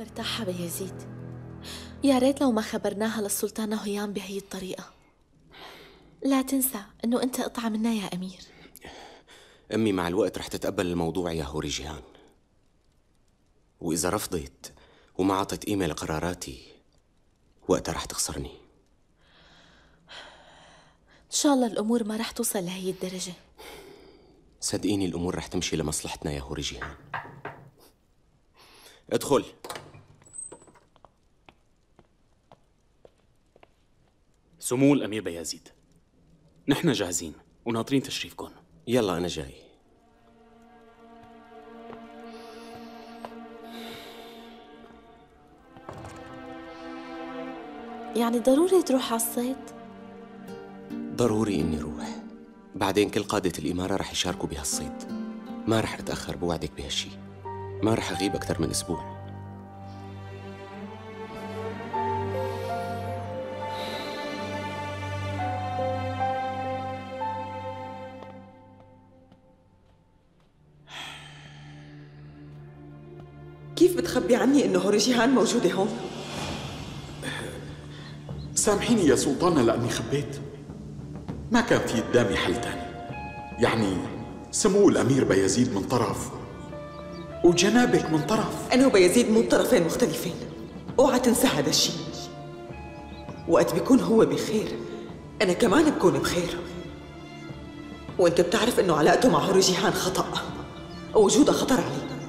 مرتاحة بيزيد يا ريت لو ما خبرناها للسلطانة هيام بهي الطريقة. لا تنسى إنه أنت قطعة منا يا أمير. أمي مع الوقت رح تتقبل الموضوع يا هوري جيهان وإذا رفضت وما عطت قيمة لقراراتي وقتها رح تخسرني. إن شاء الله الأمور ما رح توصل لهي الدرجة. صدقيني الأمور رح تمشي لمصلحتنا يا هوري جيهان ادخل. سمو الأمير بيازيد. نحن جاهزين. وناطرين تشريفكم يلا أنا جاي. يعني ضروري تروح على الصيد؟ ضروري إني روح. بعدين كل قادة الإمارة رح يشاركوا بهالصيد ما رح أتأخر بوعدك بهالشي. ما رح أغيب أكثر من أسبوع. جيهان موجودة هون؟ سامحيني يا سلطانة لأني خبيت. ما كان في قدامي حل تاني. يعني سمو الأمير بيزيد من طرف وجنابك من طرف. أنا وبيزيد مو بطرفين مختلفين. أوعى تنسى هذا الشيء. وقت بيكون هو بخير أنا كمان بكون بخير. وأنت بتعرف إنه علاقته مع هوري جيهان خطأ. ووجودها خطر علي.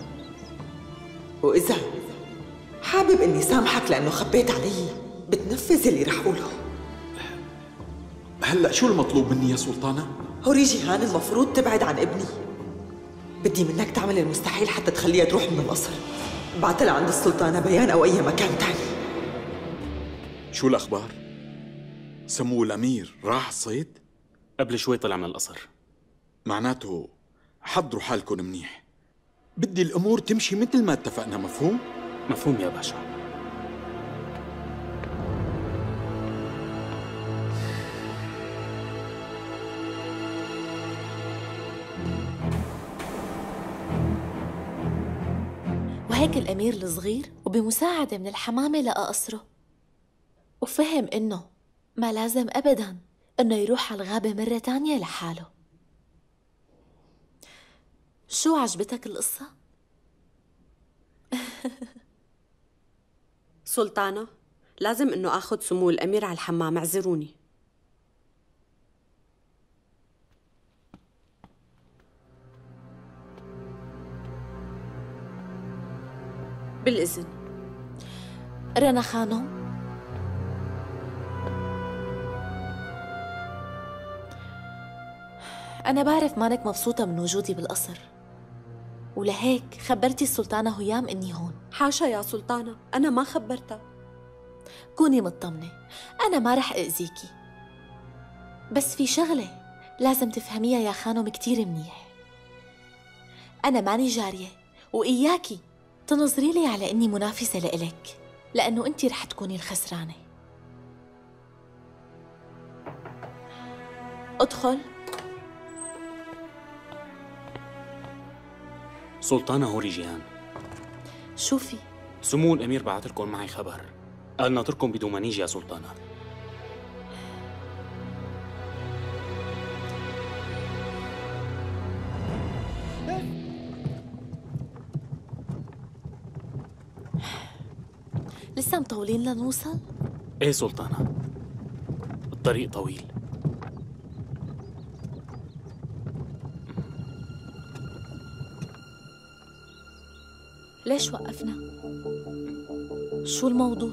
وإذا حابب إني سامحك لأنه خبيت علي بتنفذ اللي رح قوله هلأ شو المطلوب مني يا سلطانة؟ هوري جيهان المفروض تبعد عن ابني بدي منك تعمل المستحيل حتى تخليها تروح من القصر بعتلها عند السلطانة بيان أو أي مكان تاني شو الأخبار؟ سمو الأمير راح الصيد؟ قبل شوي طلع من القصر معناته حضروا حالكم منيح بدي الأمور تمشي مثل ما اتفقنا مفهوم؟ مفهوم يا باشا. وهيك الأمير الصغير وبمساعدة من الحمامة لقى قصره وفهم إنه ما لازم أبدا إنه يروح على الغابة مرة تانية لحاله. شو عجبتك القصة؟ سلطانة لازم إنه آخذ سمو الأمير على الحمام اعذروني. بالإذن. رنا خانم أنا بعرف مانك مبسوطة من وجودي بالقصر. ولهيك خبرتي السلطانة هيام إني هون. حاشا يا سلطانة أنا ما خبرتها. كوني مطمنة أنا ما رح أذيكي بس في شغلة لازم تفهميها يا خانم كتير منيح. أنا ماني جارية وإياكي تنظري لي على إني منافسة لإلك لأنه أنت رح تكوني الخسرانة. أدخل. سلطانة هوري جيهان شوفي سمو الأمير بعث لكم معي خبر. قال ناطركم بدون ما نيجي يا سلطانة لسه مطولين لنوصل؟ إيه سلطانة الطريق طويل. ليش وقفنا؟ شو الموضوع؟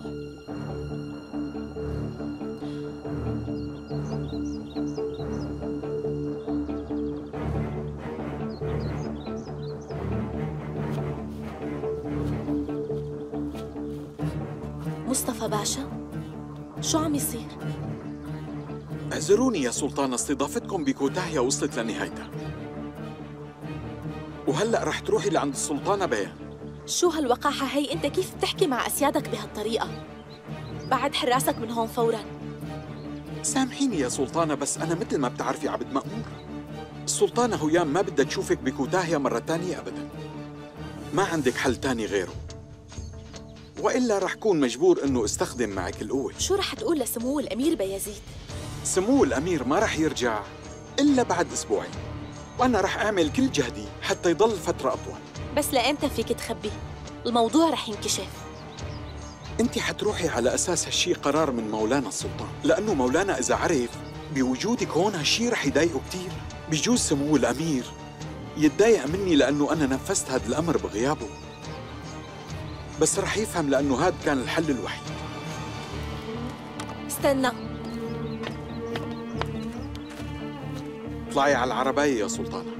مصطفى باشا شو عم يصير؟ اعذروني يا سلطانة استضافتكم بكوتاهيا وصلت لنهايتها وهلأ رح تروحي لعند السلطانة بيان شو هالوقاحة هي؟ أنت كيف بتحكي مع أسيادك بهالطريقة؟ بعد حراسك من هون فورا. سامحيني يا سلطانة بس أنا مثل ما بتعرفي عبد مأمور. السلطانة هيام ما بدها تشوفك بكوتاهيا مرة تانية أبدا. ما عندك حل تاني غيره. وإلا رح كون مجبور إنه استخدم معك القوة. شو رح تقول لسمو الأمير بيزيد؟ سمو الأمير ما رح يرجع إلا بعد أسبوعين. وأنا رح أعمل كل جهدي حتى يضل فترة أطول. بس لأنت فيك تخبي؟ الموضوع رح ينكشف. أنت حتروحي على أساس هالشي قرار من مولانا السلطان لأنه مولانا إذا عرف بوجودك هون هالشي رح يضايقه كتير. بجوز سمو الأمير يتضايق مني لأنه أنا نفذت هذا الأمر بغيابه. بس رح يفهم لأنه هذا كان الحل الوحيد. استنى. اطلعي على العربية يا سلطانة.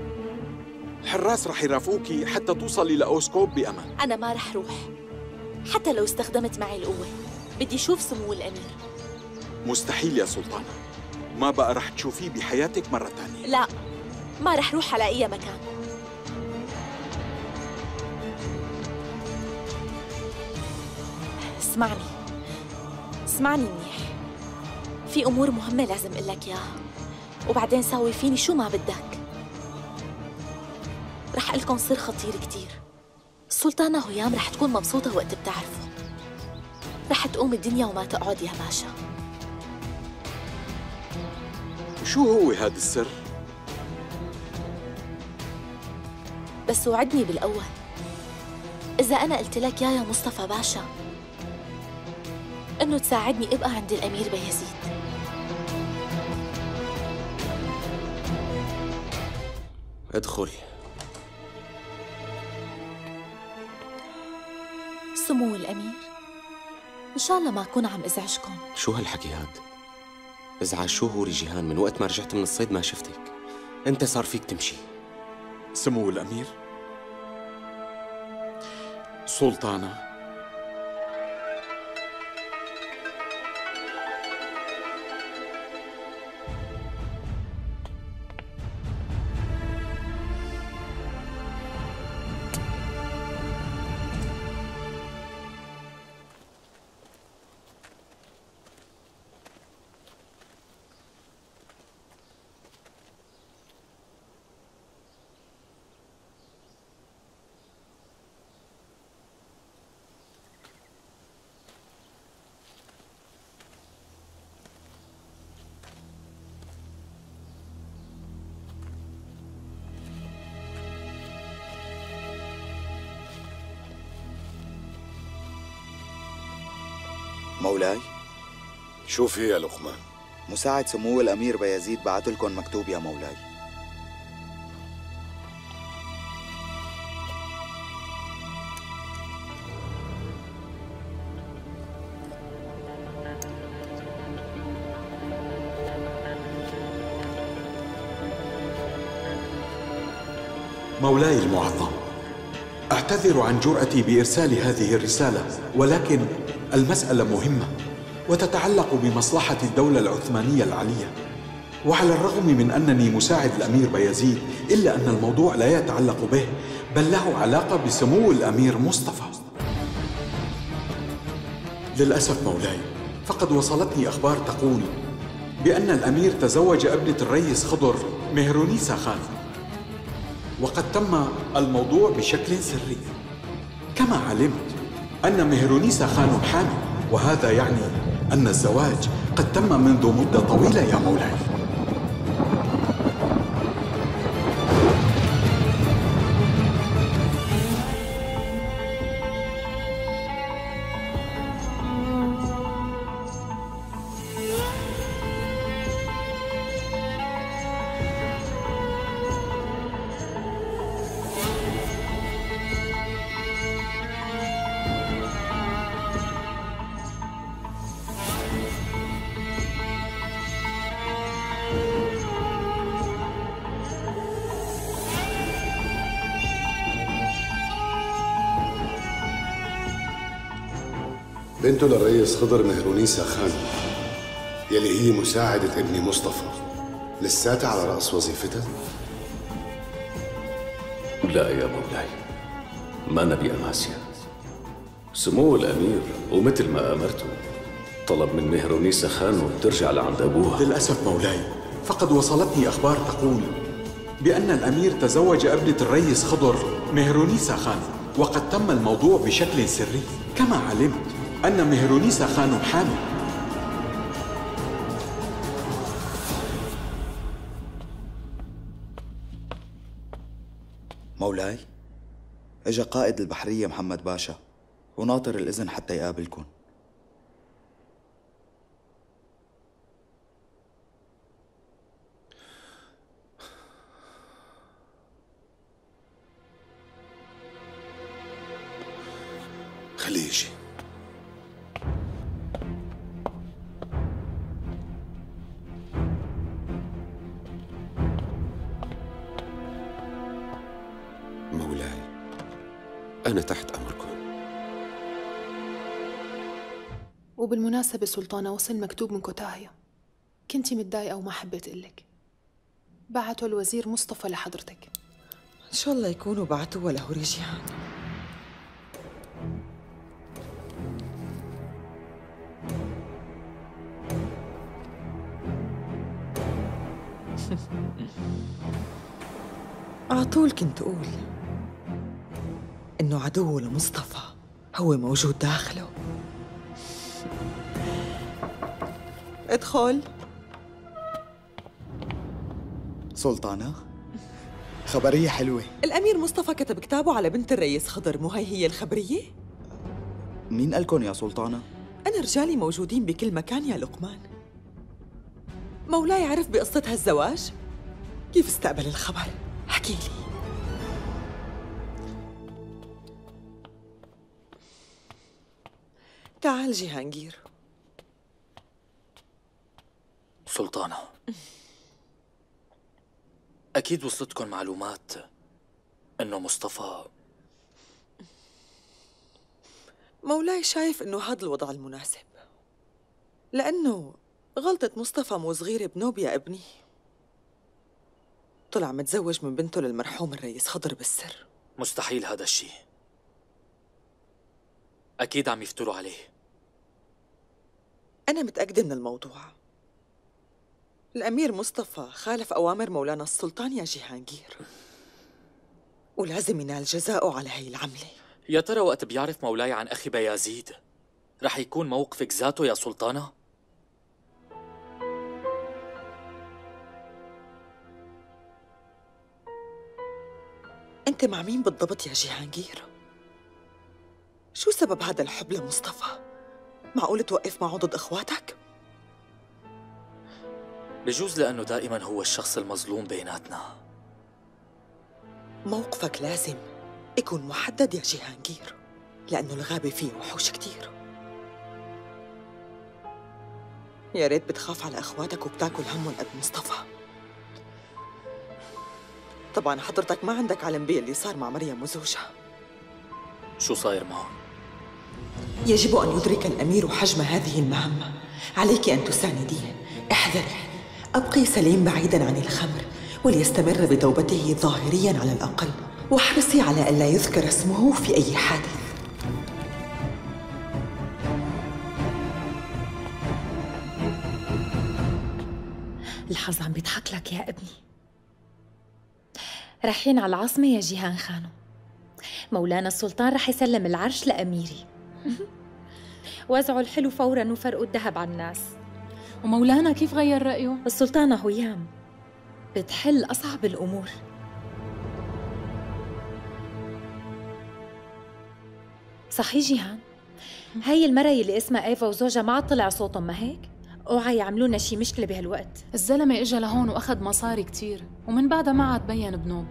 الحراس رح يرافقوكي حتى توصلي لأوسكوب بأمان. أنا ما رح روح. حتى لو استخدمت معي القوة. بدي أشوف سمو الأمير. مستحيل يا سلطانة. ما بقى رح تشوفيه بحياتك مرة تانية. لا ما رح روح على أي مكان. اسمعني. اسمعني منيح. في أمور مهمة لازم أقول لك إياها. وبعدين ساوي فيني شو ما بدك. رح لكم سر خطير كتير. السلطانة هيام رح تكون مبسوطة وقت بتعرفه. رح تقوم الدنيا وما تقعد يا باشا شو هو هذا السر؟ بس وعدني بالأول. إذا أنا قلت لك يا يا مصطفى باشا إنه تساعدني أبقى عند الأمير بيزيد. ادخل. سمو الأمير إن شاء الله ما أكون عم أزعجكم. شو هالحكي هاد؟ ازعاج شو هو جيهان من وقت ما رجعت من الصيد ما شفتك. أنت صار فيك تمشي. سمو الأمير. سلطانة. مولاي؟ شو في يا لقمان. مساعد سمو الأمير بيزيد بعت لكم مكتوب يا مولاي. مولاي المعظم أعتذر عن جرأتي بإرسال هذه الرسالة ولكن المسألة مهمة وتتعلق بمصلحة الدولة العثمانية العلية وعلى الرغم من أنني مساعد الأمير بيزيد إلا أن الموضوع لا يتعلق به بل له علاقة بسمو الأمير مصطفى. للأسف مولاي فقد وصلتني أخبار تقول بأن الأمير تزوج ابنة الريس خضر مهرونيسا خان. وقد تم الموضوع بشكل سري. كما علمت أن مهرونيسا خان حامل وهذا يعني أن الزواج قد تم منذ مدة طويلة يا مولاي. بنته للرئيس خضر مهرونيسا خان يلي هي مساعدة ابني مصطفى. لساتها على رأس وظيفتها لا يا مولاي ما نبي أماسيا سمو الأمير ومثل ما أمرته طلب من مهرونيسا خانو ترجع لعند أبوها. للأسف مولاي فقد وصلتني أخبار تقول بأن الأمير تزوج ابنة الريس خضر مهرونيسا خان وقد تم الموضوع بشكل سري كما علمت. أن مهرونيسا خان حامل مولاي إجا قائد البحرية محمد باشا وناطر الإذن حتى يقابلكم خليه يجي. أنا تحت أمركم. وبالمناسبة سلطانة وصل مكتوب من كوتاهيا. كنتي متضايقة وما حبيت قلك بعته الوزير مصطفى لحضرتك. إن شاء الله يكونوا بعتوا له رجعان عطول كنت أقول. إنه عدوه لمصطفى هو موجود داخله ادخل سلطانة خبرية حلوة الأمير مصطفى كتب كتابه على بنت الرئيس خضر مو هي هي الخبرية؟ مين قالكن يا سلطانة؟ أنا رجالي موجودين بكل مكان يا لقمان مولاي عرف بقصة هالزواج؟ كيف استقبل الخبر؟ احكي تعال جهانجير سلطانة. أكيد وصلتكم معلومات إنه مصطفى مولاي شايف إنه هذا الوضع المناسب. لأنه غلطة مصطفى مو صغيرة بنوب يا ابني. طلع متزوج من بنته للمرحوم الرئيس خضر بالسر. مستحيل هذا الشيء. أكيد عم يفتروا عليه. أنا متأكدة من الموضوع الأمير مصطفى خالف أوامر مولانا السلطان يا جهانجير ولازم ينال جزاؤه على هي العملة يا ترى وقت بيعرف مولاي عن أخي بيازيد رح يكون موقفك ذاته يا سلطانة؟ أنت مع مين بالضبط يا جهانجير؟ شو سبب هذا الحب لمصطفى؟ معقول توقف معه ضد إخواتك؟ بجوز لأنه دائما هو الشخص المظلوم بيناتنا موقفك لازم يكون محدد يا جهانجير لأنه الغابة فيه وحوش كتير يا ريت بتخاف على إخواتك وبتاكل همهم قد مصطفى طبعا حضرتك ما عندك علم باللي صار مع مريم وزوجها شو صاير معهم؟ يجب أن يدرك الأمير حجم هذه المهمة. عليك أن تسانديه. احذري أبقي سليم بعيدا عن الخمر وليستمر بتوبته ظاهريا على الأقل. واحرصي على ألا يذكر اسمه في أي حادث. الحظ عم بيضحك لك يا ابني. رايحين على العاصمة يا جيهان خانو. مولانا السلطان رح يسلم العرش لأميري. وزعوا الحلو فورا وفرقوا الذهب على الناس. ومولانا كيف غير رأيه؟ السلطانة هيام بتحل أصعب الأمور. صحيح جيهان. هاي المرة اللي اسمها إيفا وزوجها ما عاد طلع صوتهم ما هيك؟ أوعى يعملوا لنا شي مشكلة بهالوقت. الزلمة إجا لهون وأخذ مصاري كتير ومن بعدها ما عاد بين بنوب.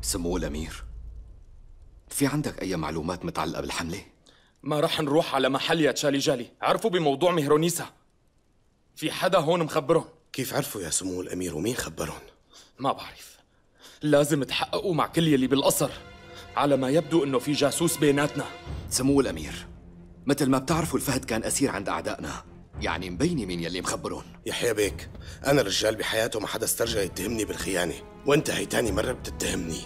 سمو الأمير. في عندك أي معلومات متعلقة بالحملة؟ ما رح نروح على محل يا تشالي جالي. عرفوا بموضوع مهرونيسا؟ في حدا هون مخبرهم. كيف عرفوا يا سمو الأمير ومين خبرهم؟ ما بعرف. لازم تحققوا مع كل يلي بالقصر على ما يبدو إنه في جاسوس بيناتنا. سمو الأمير مثل ما بتعرفوا الفهد كان أسير عند أعدائنا. يعني مبينة مين يلي مخبرون يحيى بيك أنا رجال بحياته ما حدا استرجع يتهمني بالخيانة وأنت هي تاني مرة بتتهمني.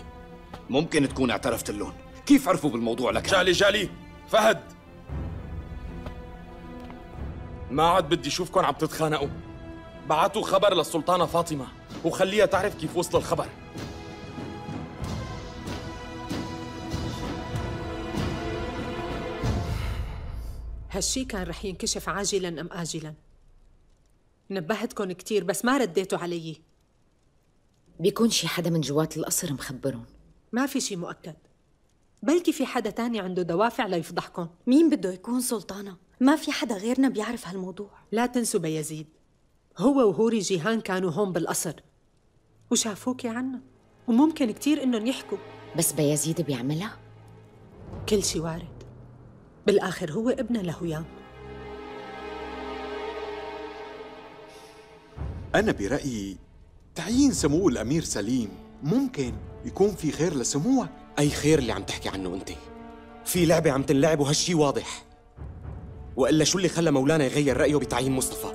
ممكن تكون اعترفت لهم كيف عرفوا بالموضوع لك؟ جالي جالي. فهد. ما عاد بدي اشوفكم عم تتخانقوا. بعتوا خبر للسلطانة فاطمة وخليها تعرف كيف وصل الخبر. هالشي كان رح ينكشف عاجلا أم اجلا؟ نبهتكم كثير بس ما رديتوا علي. بيكون شي حدا من جوات القصر مخبرهم. ما في شي مؤكد. بلكي في حدا تاني عنده دوافع ليفضحكم مين بده يكون سلطانة؟ ما في حدا غيرنا بيعرف هالموضوع. لا تنسوا بيزيد هو وهوري جيهان كانوا هون بالقصر. وشافوكي عنا؟ وممكن كتير إنهم يحكوا. بس بيزيد بيعملها؟ كل شي وارد. بالآخر هو ابنه لهيام أنا برأيي تعيين سمو الأمير سليم ممكن يكون في خير لسموك أي خير اللي عم تحكي عنه أنت؟ في لعبة عم تنلعب وهالشي واضح. وإلا شو اللي خلى مولانا يغير رأيه بتعيين مصطفى؟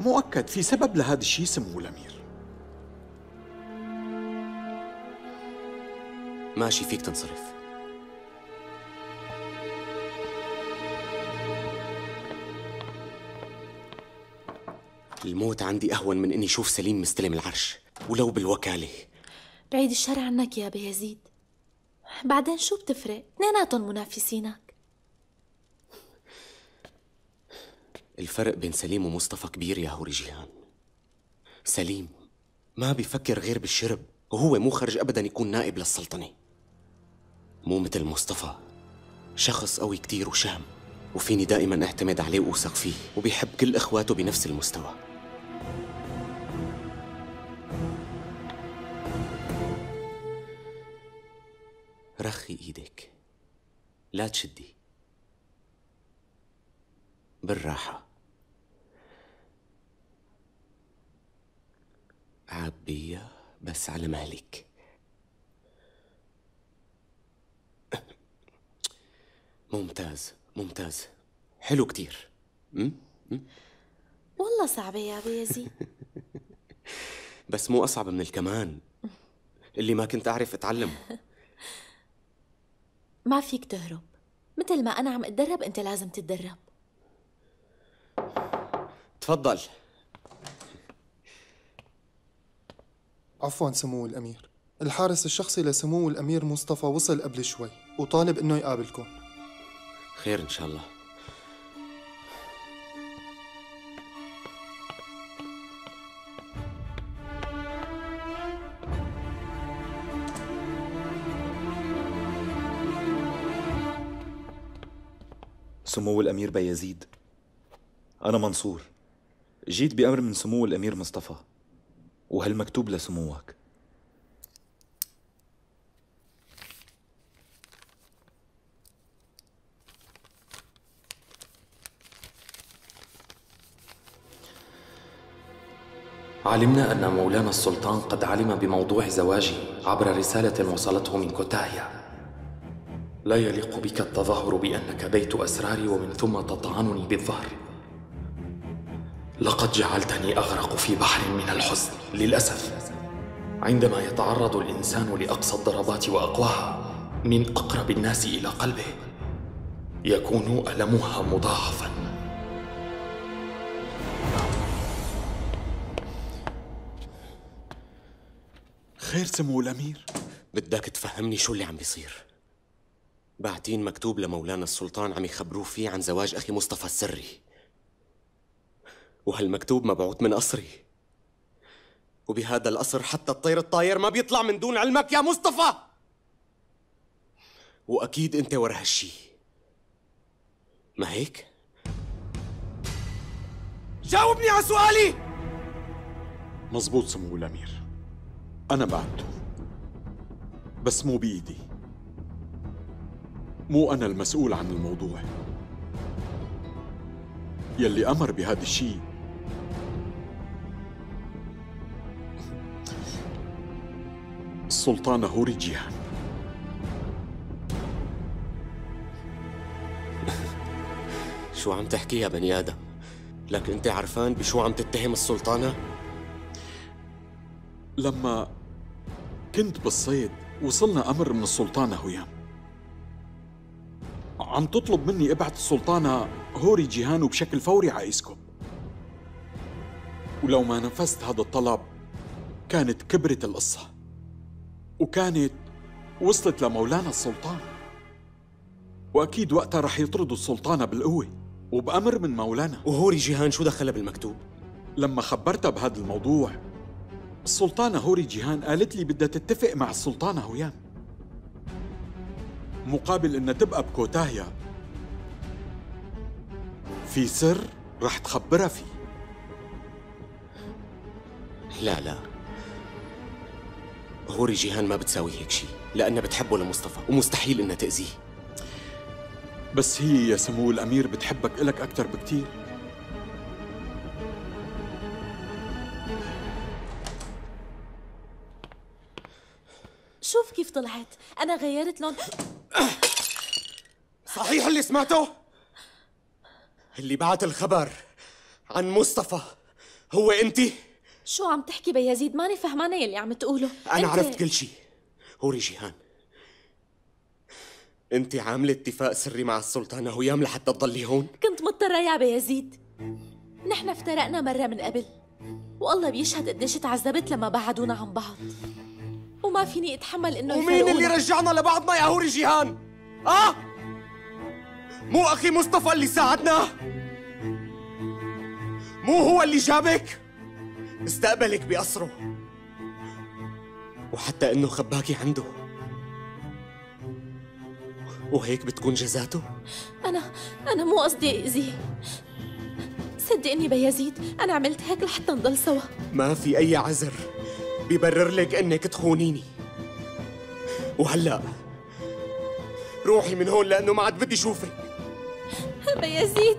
مؤكد في سبب لهذا الشيء سمو الأمير. ماشي فيك تنصرف. الموت عندي أهون من إني شوف سليم مستلم العرش ولو بالوكالة. بعيد الشر عنك يا بيزيد بعدين شو بتفرق؟ اثنيناتهم منافسينك. الفرق بين سليم ومصطفى كبير يا هوري جيهان. سليم ما بيفكر غير بالشرب وهو مو خرج أبدا يكون نائب للسلطنة. مو مثل مصطفى شخص قوي كتير وشهم وفيني دائما اعتمد عليه وأوثق فيه وبيحب كل إخواته بنفس المستوى. رخي إيدك لا تشدي. بالراحة. عبية بس على مهلك. ممتاز ممتاز. حلو كتير. م? م? والله صعبة يا بيزيد بس مو أصعب من الكمان. اللي ما كنت أعرف أتعلمه. ما فيك تهرب. مثل ما أنا عم أتدرب أنت لازم تتدرب. تفضل. عفوا سمو الأمير. الحارس الشخصي لسمو الأمير مصطفى وصل قبل شوي وطالب إنه يقابلكم. خير إن شاء الله. سمو الأمير بيزيد. أنا منصور. جيت بأمر من سمو الأمير مصطفى. وهالمكتوب لسموك؟ علمنا أن مولانا السلطان قد علم بموضوع زواجي عبر رسالة وصلته من كوتاهيا. لا يليق بك التظاهر بأنك بيت أسراري ومن ثم تطعنني بالظهر. لقد جعلتني أغرق في بحر من الحزن للأسف. عندما يتعرض الإنسان لأقصى الضربات وأقواها من أقرب الناس إلى قلبه يكون ألمها مضاعفا. خير سمو الأمير. بدك تفهمني شو اللي عم بيصير؟ بعتين مكتوب لمولانا السلطان عم يخبروه فيه عن زواج أخي مصطفى السري. وهالمكتوب مبعوث من قصري. وبهذا القصر حتى الطير الطاير ما بيطلع من دون علمك يا مصطفى! وأكيد أنت ورا هالشي. ما هيك؟ جاوبني على سؤالي! مزبوط سمو الأمير. أنا بعته بس مو بإيدي. مو أنا المسؤول عن الموضوع يلي أمر بهذا الشيء السلطانة هوري جيهان شو عم تحكي يا بني آدم؟ لك أنت عرفان بشو عم تتهم السلطانة؟ لما كنت بالصيد وصلنا أمر من السلطانة هيام عم تطلب مني ابعت السلطانة هوريجيهان بشكل فوري على إسكوب ولو ما نفذت هذا الطلب كانت كبرت القصة وكانت وصلت لمولانا السلطان. وأكيد وقتها رح يطردوا السلطانة بالقوة وبأمر من مولانا. وهوري جيهان شو دخلها بالمكتوب؟ لما خبرتها بهذا الموضوع السلطانة هوري جيهان قالت لي بدها تتفق مع السلطانة هيام مقابل انها تبقى بكوتاهيا. في سر رح تخبرها فيه. لا لا. هوري جيهان ما بتساوي هيك شيء لأنها بتحبه لمصطفى ومستحيل إنها تأذيه. بس هي يا سمو الأمير بتحبك إلك أكثر بكتير. شوف كيف طلعت. أنا غيرت لون. صحيح اللي سمعته؟ اللي بعت الخبر عن مصطفى. هو أنت؟ شو عم تحكي بيزيد ماني فهمانة يلي عم تقوله. أنا أنت- عرفت كل شيء. هوري جيهان. أنت عاملة اتفاق سري مع السلطانة هيام لحتى تضلي هون؟ كنت مضطرة يا بيزيد نحن افترقنا مرة من قبل. والله بيشهد قديش تعذبت لما بعدونا عن بعض. وما فيني أتحمل إنه ومين اللي. رجعنا لبعضنا يا هوري جيهان؟ آه؟ مو أخي مصطفى اللي ساعدنا؟ مو هو اللي جابك؟ استقبلك بقصره وحتى إنه خباكي عنده وهيك بتكون جزاته؟ أنا أنا مو قصدي اذيه صدقني بيزيد أنا عملت هيك لحتى نضل سوا ما في أي عذر بيبرر لك إنك تخونيني. وهلأ روحي من هون لأنه ما عاد بدي شوفك. بيزيد